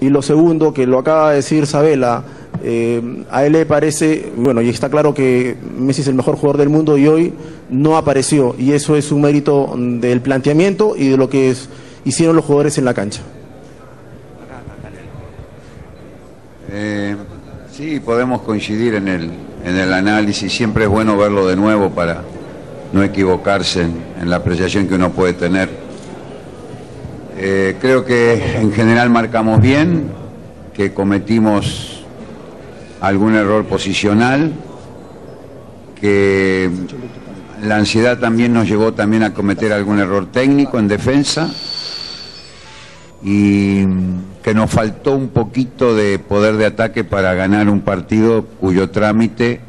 Y lo segundo, que lo acaba de decir Sabela, eh, a él le parece, bueno, y está claro que Messi es el mejor jugador del mundo y hoy no apareció. Y eso es un mérito del planteamiento y de lo que hicieron los jugadores en la cancha. Eh, sí, podemos coincidir en el, en el análisis. Siempre es bueno verlo de nuevo para no equivocarse en la apreciación que uno puede tener. Eh, creo que en general marcamos bien, que cometimos algún error posicional, que la ansiedad también nos llevó también a cometer algún error técnico en defensa y que nos faltó un poquito de poder de ataque para ganar un partido cuyo trámite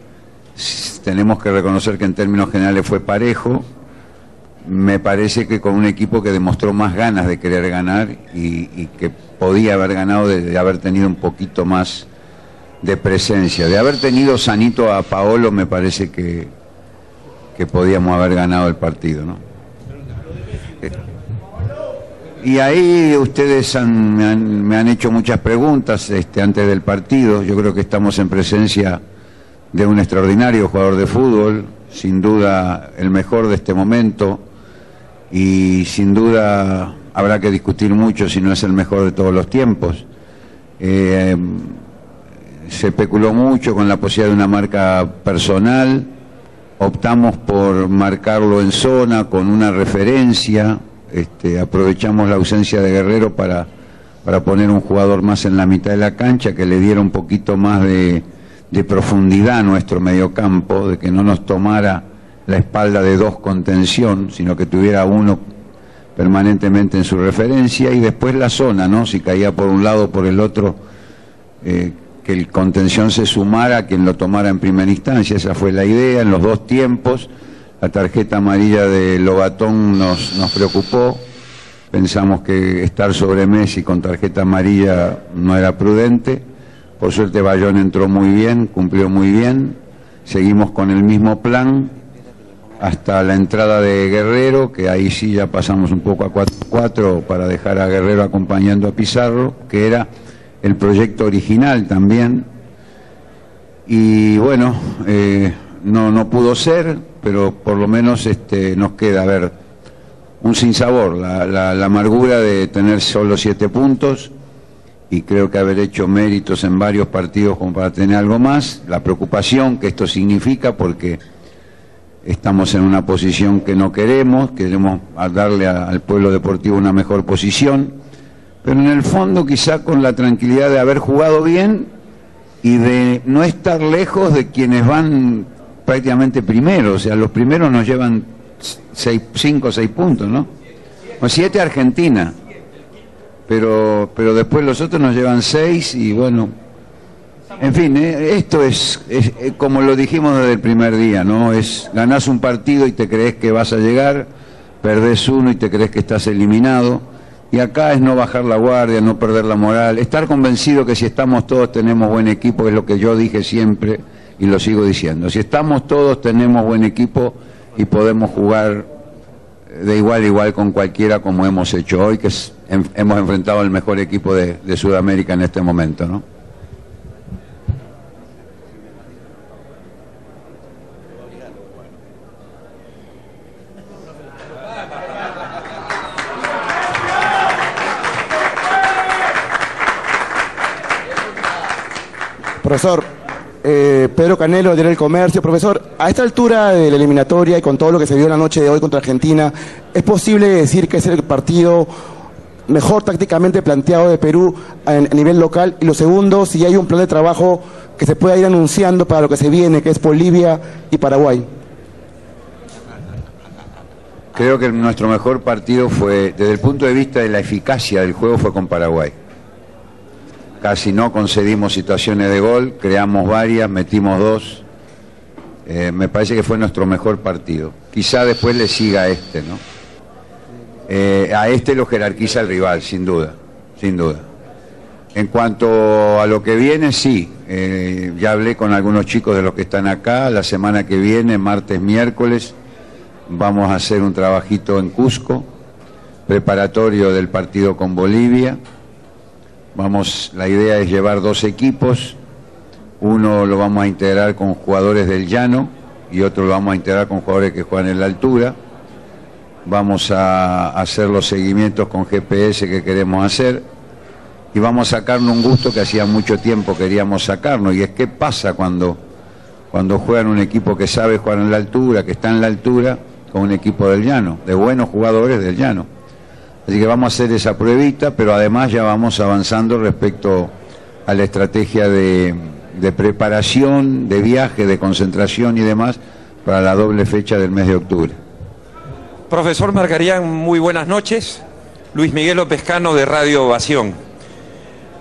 tenemos que reconocer que en términos generales fue parejo. Me parece que con un equipo que demostró más ganas de querer ganar y, que podía haber ganado de, haber tenido un poquito más de presencia. De haber tenido sanito a Paolo me parece que, que podíamos haber ganado el partido, ¿no? Y ahí ustedes han- me, han, me han hecho muchas preguntas este, antes del partido. Yo creo que estamos en presencia de un extraordinario jugador de fútbol, sin duda el mejor de este momento, y sin duda habrá que discutir mucho si no es el mejor de todos los tiempos. Eh, se especuló mucho con la posibilidad de una marca personal, optamos por marcarlo en zona con una referencia, este, aprovechamos la ausencia de Guerrero para, para poner un jugador más en la mitad de la cancha que le diera un poquito más de, de profundidad a nuestro mediocampo, de que no nos tomara la espalda de dos contención, sino que tuviera uno permanentemente en su referencia y después la zona, ¿no? Si caía por un lado o por el otro, eh, que el contención se sumara a quien lo tomara en primera instancia, esa fue la idea, en los dos tiempos, la tarjeta amarilla de Lobatón nos, nos preocupó, pensamos que estar sobre Messi con tarjeta amarilla no era prudente, por suerte Bayón entró muy bien, cumplió muy bien, seguimos con el mismo plan hasta la entrada de Guerrero, que ahí sí ya pasamos un poco a 4-4 para dejar a Guerrero acompañando a Pizarro, que era el proyecto original también. Y bueno, eh, no, no pudo ser, pero por lo menos este, nos queda, a ver, un sinsabor, la, la, la amargura de tener solo siete puntos y creo que haber hecho méritos en varios partidos como para tener algo más, la preocupación que esto significa porque estamos en una posición que no queremos, queremos darle al pueblo deportivo una mejor posición, pero en el fondo quizá con la tranquilidad de haber jugado bien y de no estar lejos de quienes van prácticamente primero, o sea, los primeros nos llevan seis, cinco o seis puntos, ¿no? O siete Argentina, pero, pero después los otros nos llevan seis y bueno, en fin, eh, esto es, eh, como lo dijimos desde el primer día, ¿no? Es ganás un partido y te crees que vas a llegar, perdés uno y te crees que estás eliminado. Y acá es no bajar la guardia, no perder la moral, estar convencido que si estamos todos tenemos buen equipo, es lo que yo dije siempre y lo sigo diciendo. Si estamos todos tenemos buen equipo y podemos jugar de igual a igual con cualquiera como hemos hecho hoy, que es- hem- hemos enfrentado al mejor equipo de, de Sudamérica en este momento, ¿no? Profesor, eh, Pedro Canelo, del Comercio. Profesor, a esta altura de la eliminatoria y con todo lo que se vio la noche de hoy contra Argentina, ¿es posible decir que es el partido mejor tácticamente planteado de Perú a, a nivel local? Y lo segundo, si hay un plan de trabajo que se pueda ir anunciando para lo que se viene, que es Bolivia y Paraguay. Creo que nuestro mejor partido fue, desde el punto de vista de la eficacia del juego, fue con Paraguay. Casi no concedimos situaciones de gol, creamos varias, metimos dos. Eh, me parece que fue nuestro mejor partido. Quizá después le siga a este, ¿no? Eh, a este lo jerarquiza el rival, sin duda, sin duda. En cuanto a lo que viene, sí. Eh, ya hablé con algunos chicos de los que están acá. La semana que viene, martes, miércoles, vamos a hacer un trabajito en Cusco, preparatorio del partido con Bolivia. Vamos, la idea es llevar dos equipos, uno lo vamos a integrar con jugadores del llano y otro lo vamos a integrar con jugadores que juegan en la altura. Vamos a hacer los seguimientos con GPS que queremos hacer y vamos a sacarnos un gusto que hacía mucho tiempo queríamos sacarnos y es qué pasa cuando cuando juegan un equipo que sabe jugar en la altura, que está en la altura, con un equipo del llano, de buenos jugadores del llano. Así que vamos a hacer esa pruebita, pero además ya vamos avanzando respecto a la estrategia de, preparación, de viaje, de concentración y demás para la doble fecha del mes de octubre. Profesor Margarián, muy buenas noches. Luis Miguel López Cano de Radio Ovación.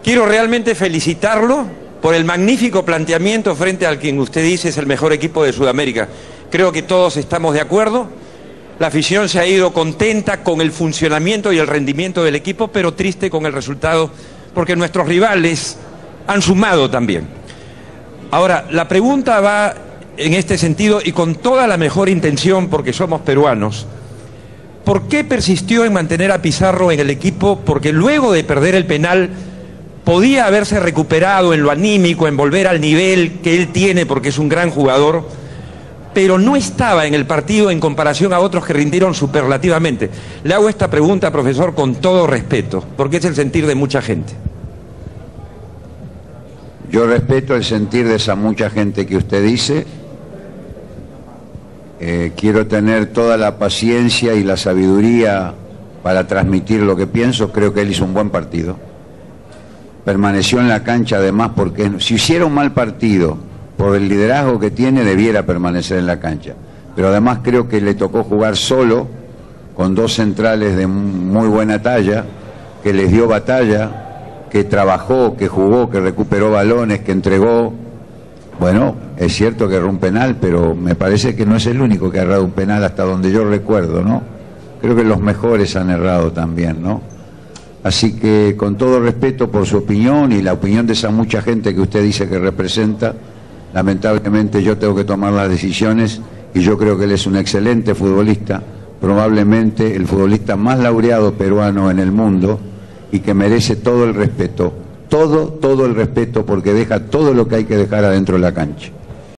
Quiero realmente felicitarlo por el magnífico planteamiento frente al quien usted dice es el mejor equipo de Sudamérica. Creo que todos estamos de acuerdo. La afición se ha ido contenta con el funcionamiento y el rendimiento del equipo, pero triste con el resultado, porque nuestros rivales han sumado también. Ahora, la pregunta va en este sentido y con toda la mejor intención, porque somos peruanos. ¿Por qué persistió en mantener a Pizarro en el equipo? Porque luego de perder el penal podía haberse recuperado en lo anímico, en volver al nivel que él tiene porque es un gran jugador, pero no estaba en el partido en comparación a otros que rindieron superlativamente. Le hago esta pregunta, profesor, con todo respeto, porque es el sentir de mucha gente. Yo respeto el sentir de esa mucha gente que usted dice. Eh, quiero tener toda la paciencia y la sabiduría para transmitir lo que pienso. Creo que él hizo un buen partido permaneció en la cancha además porque si hiciera un mal partido por el liderazgo que tiene debiera permanecer en la cancha. Pero además creo que le tocó jugar solo con dos centrales de muy buena talla, que les dio batalla, que trabajó, que jugó, que recuperó balones, que entregó. Bueno, es cierto que erró un penal, pero me parece que no es el único que ha errado un penal hasta donde yo recuerdo, ¿no? Creo que los mejores han errado también, ¿no? Así que con todo respeto por su opinión y la opinión de esa mucha gente que usted dice que representa, lamentablemente yo tengo que tomar las decisiones y yo creo que él es un excelente futbolista, probablemente el futbolista más laureado peruano en el mundo y que merece todo el respeto, todo, todo el respeto porque deja todo lo que hay que dejar adentro de la cancha.